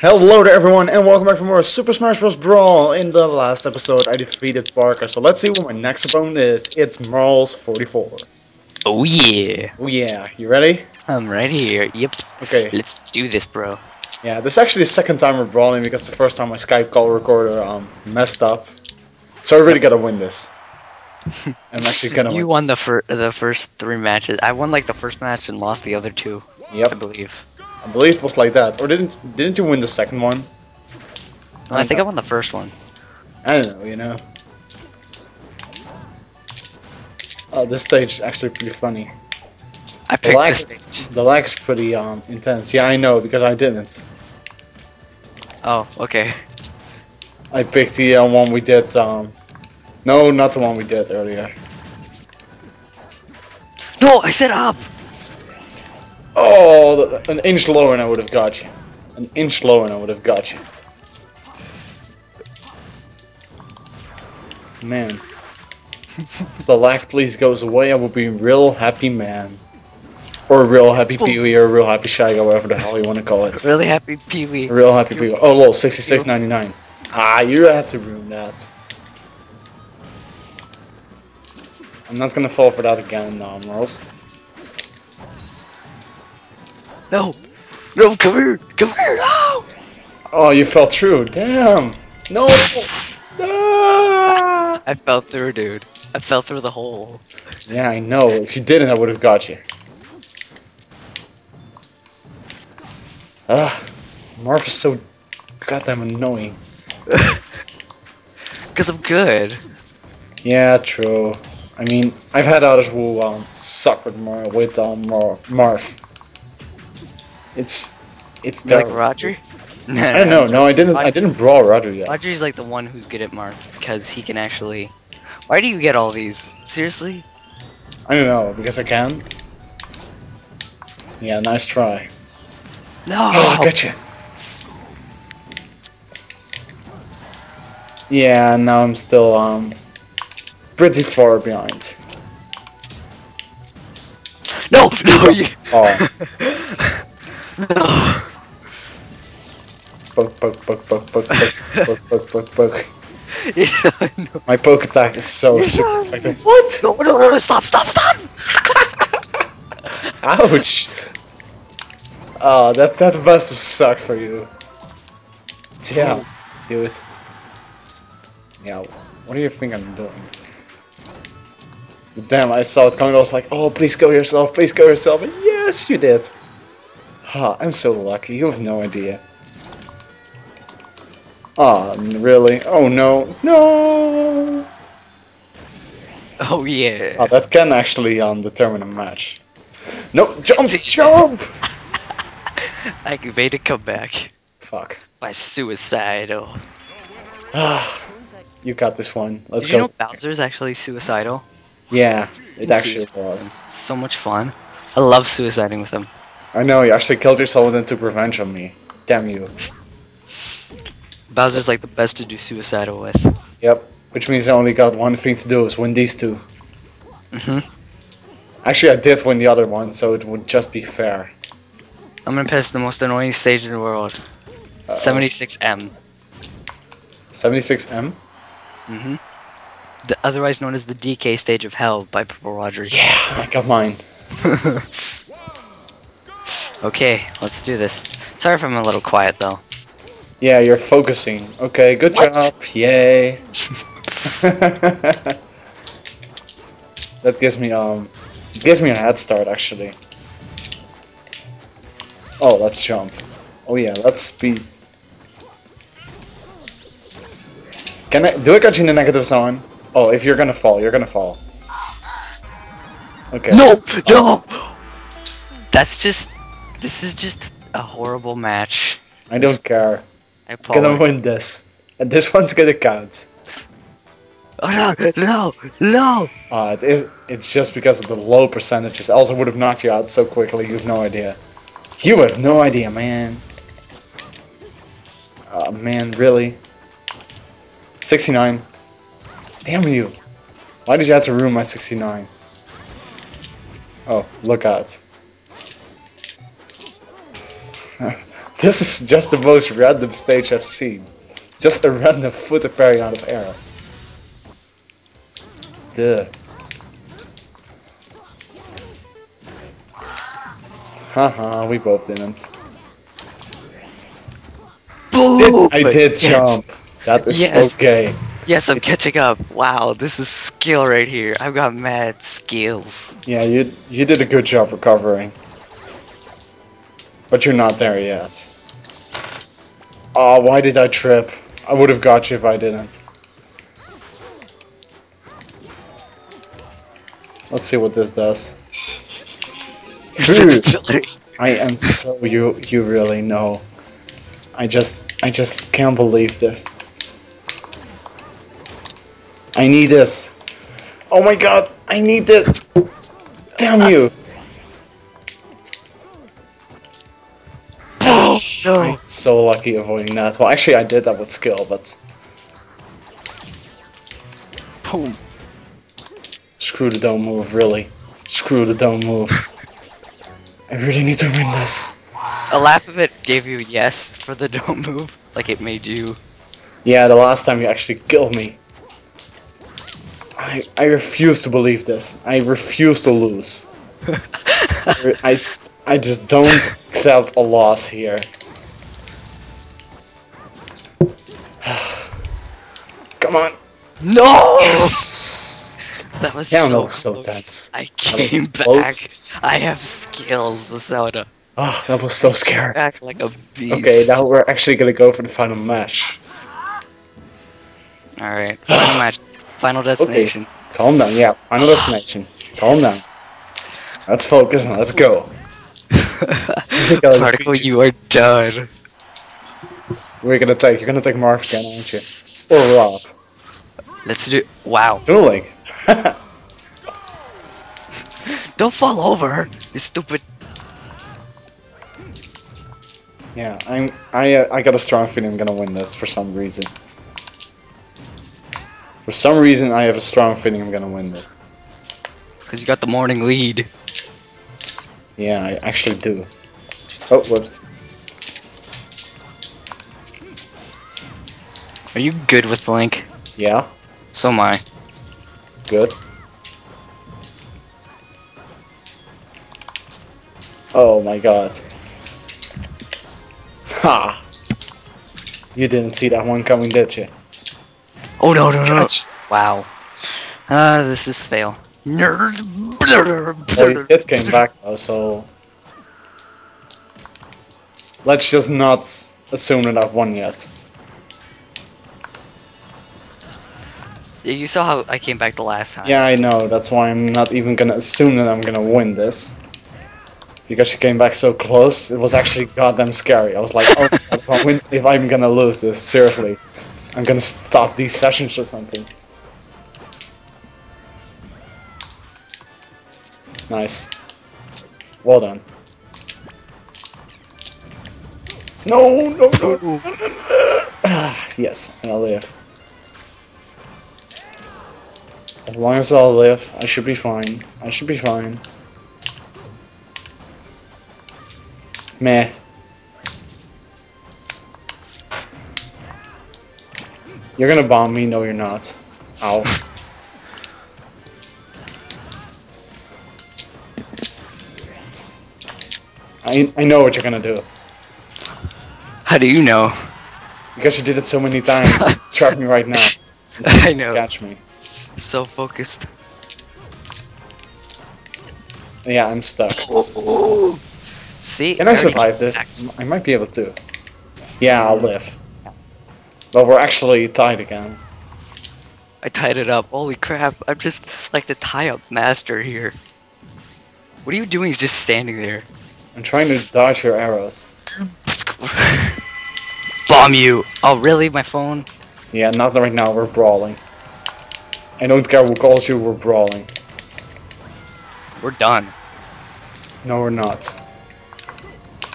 Hello to everyone and welcome back for more Super Smash Bros. Brawl. In the last episode I defeated Parker, so let's see what my next opponent is. It's Marls44. Oh yeah, Oh yeah, you ready? I'm right here. Yep, Okay, let's do this, bro. yeah, this is actually the second time we're brawling because the first time my Skype call recorder um messed up. So I really gotta win this. I'm actually gonna You win won the this. fir- the first three matches. I won like the first match and lost the other two, yep. I believe. I believe it was like that. Or didn't didn't you win the second one? No, I think I won the first one. I don't know, you know. Oh, this stage is actually pretty funny. I The picked lag, this stage. the lag is pretty um intense. Yeah, I know because I didn't. Oh, okay. I picked the uh, one we did. Um, no, not the one we did earlier. No, I said up. Oh, an inch lower and I would have got you. An inch lower and I would have got you. Man, if the lack please goes away, I will be a real happy man. Or a real happy Oh. Pee Wee or a real happy Shaggy, whatever the hell you want to call it. Really happy, Pee Wee. Real happy Pee Wee. Oh, lol, 66.99. Ah, you had to ruin that. I'm not gonna fall for that again, no, Morals. No, no, come here, come here. No. Oh, you fell through. Damn. No. Ah! I fell through, dude. I fell through the hole. Yeah, I know. If you didn't, I would have got you. Ah, Marth is so goddamn annoying. Cause I'm good. Yeah, true. I mean, I've had others who um, suck with Mar with um, Mar Marth. It's it's You like terrible. Roger? I don't know. No, I didn't. I didn't brawl Roger yet. Roger's like the one who's good at Mark because he can actually. Why do you get all these? Seriously? I don't know because I can. Yeah, nice try. No. Oh, I got you. Yeah, now I'm still um pretty far behind. No, no, you. Oh, poke, poke, poke, poke, poke, poke, poke, poke, poke. Yeah, no. My poke attack is so super effective. What? No, no, no, no, stop, stop, stop! Ouch! Oh, that that must have sucked for you. Yeah, do it. Yeah, what do you think I'm doing? Damn, I saw it coming. I was like, oh, please go yourself, please go yourself. And yes, you did. Ah, I'm so lucky. You have no idea. Ah, really? Oh no, no! Oh, yeah. Oh, that can actually um determine a match. No, jump, jump! I made a comeback Fuck. by suicidal. You got this one. Let's Did you go. know Bowser's actually suicidal? yeah, it actually Suicidal. was. It's so much fun. I love suiciding with him. I know you actually killed yourself with then to revenge on me. Damn you. Bowser's like the best to do suicidal with. Yep. Which means I only got one thing to do is win these two. hmm Actually, I did win the other one, so it would just be fair. I'm gonna piss the most annoying stage in the world. Uh-oh. 76M. 76M. hmm The, otherwise known as the DK stage of hell by Purple Roger. Yeah, I got mine. okay, let's do this. Sorry if I'm a little quiet though. Yeah, you're focusing. Okay, good What? job. Yay. that gives me um gives me a head start actually. Oh, let's jump. Oh yeah, let's speed. Can I do I got you in the negative zone? Oh, if you're gonna fall, you're gonna fall. Okay. No, no. That's just. This is just a horrible match. I don't care. I'm gonna win this. And this one's gonna count. Oh no, no, no. Uh, it is, it's just because of the low percentages. Else I would have knocked you out so quickly, you have no idea. You have no idea, man. Oh, man, really? 69. Damn you. Why did you have to ruin my 69? Oh, look out. This is just the most random stage I've seen. Just a random foot appearing out of air. Duh. Haha, we both didn't. Boom! I did Yes. jump. That is Yes. so gay. Yes, I'm catching up. Wow, this is skill right here. I've got mad skills. Yeah, you you did a good job recovering. But you're not there yet. Oh, why did I trip? I would have got you if I didn't. Let's see what this does. I am so you you really know. I just I just can't believe this. I need this. Oh my god, I need this. Damn you. No. I'm so lucky avoiding that. Well, actually, I did that with skill, but Boom. screw the don't move, really. Screw the don't move. I really need to win this. A laugh of it gave you yes for the don't move. Like it made you. Yeah, the last time you actually killed me. I, I refuse to believe this. I refuse to lose. I, re- I, s- I just don't accept a loss here. Come on. No! Yes! That was Damn, so, that so close. tense. I came close. back. I have skills, Masada. Oh, ah, that was so scary. Back like a beast. Okay, now we're actually gonna go for the final match. Alright, final match. Final destination. Calm down, yeah, final destination. Calm down. Let's focus and let's go. gotta Particle, you are done. We're gonna take, you're gonna take Marth again, aren't you? Or Rob. Let's do. Wow. Dueling. Don't fall over, you stupid. yeah, I'm, I, uh, I got a strong feeling I'm gonna win this for some reason. For some reason, I have a strong feeling I'm gonna win this. Because you got the morning lead. Yeah, I actually do. Oh, whoops. Are you good with Blink? Yeah, So am I. good. Oh my god. Ha! You didn't see that one coming, did you? Oh no no no! Catch. Wow. Ah, this is fail. Nerd. Well, you did came back though, so... Let's just not assume that I've won yet. You saw how I came back the last time. Yeah, I know, that's why I'm not even gonna assume that I'm gonna win this. Because you came back so close, it was actually goddamn scary. I was like, oh, if, I I'm gonna lose this, seriously. I'm gonna stop these sessions or something. Nice. Well done. No, no, no, yes, and I'll live. As long as I'll live, I should be fine. I should be fine. Meh. You're gonna bomb me? No, you're not. Ow. I, I know what you're gonna do. How do you know? Because you did it so many times. Trap me right now. I know. Catch me. So focused. Yeah, I'm stuck. See? Can I survive this? I might be able to. Yeah, I'll live. But we're actually tied again. I tied it up. Holy crap! I'm just like the tie-up master here. What are you doing? He's just standing there. I'm trying to dodge your arrows. Bomb you! Oh really? My phone? Yeah, not right now, we're brawling. I don't care who calls you, we're brawling. We're done. No, we're not.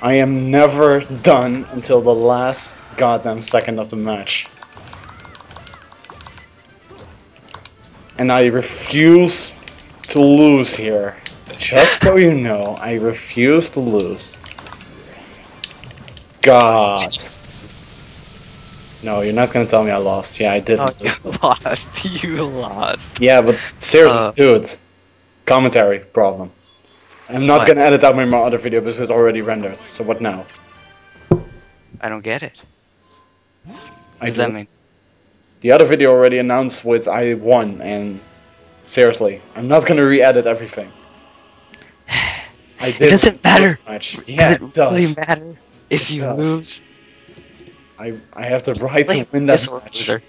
I am never done until the last goddamn second of the match. And I refuse to lose here. Just so you know, I refuse to lose. god. No, you're not gonna tell me I lost. Yeah, I did. Oh, you lost. You lost. Yeah, but seriously, Uh, dude. Commentary problem. I'm not What? gonna edit out my my other video because it's already rendered. So what now? I don't get it. I What does that mean? The other video already announced with I won, and seriously, I'm not gonna re-edit everything. I It doesn't matter. Much. Does it it does. really matter if you does. lose? I I have the right to win that this or match. loser.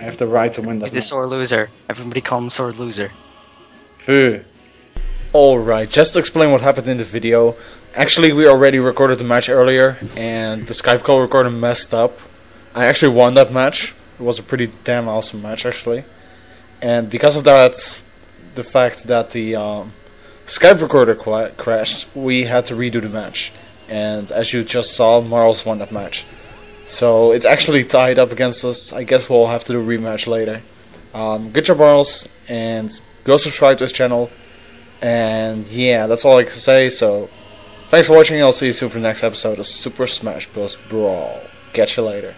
I have the right to win that He's the match. sore loser. Everybody call him sore loser. Fu. Alright, just to explain what happened in the video. Actually, we already recorded the match earlier, and the Skype call recorder messed up. I actually won that match. It was a pretty damn awesome match, actually. And because of that, the fact that the um, Skype recorder qu- crashed, we had to redo the match. And as you just saw, Marlz won that match. So it's actually tied up against us. I guess we'll have to do a rematch later. Um, good job, Marlz, and go subscribe to his channel. And yeah, that's all I can say. So, thanks for watching. I'll see you soon for the next episode of Super Smash Bros. Brawl. Catch you later.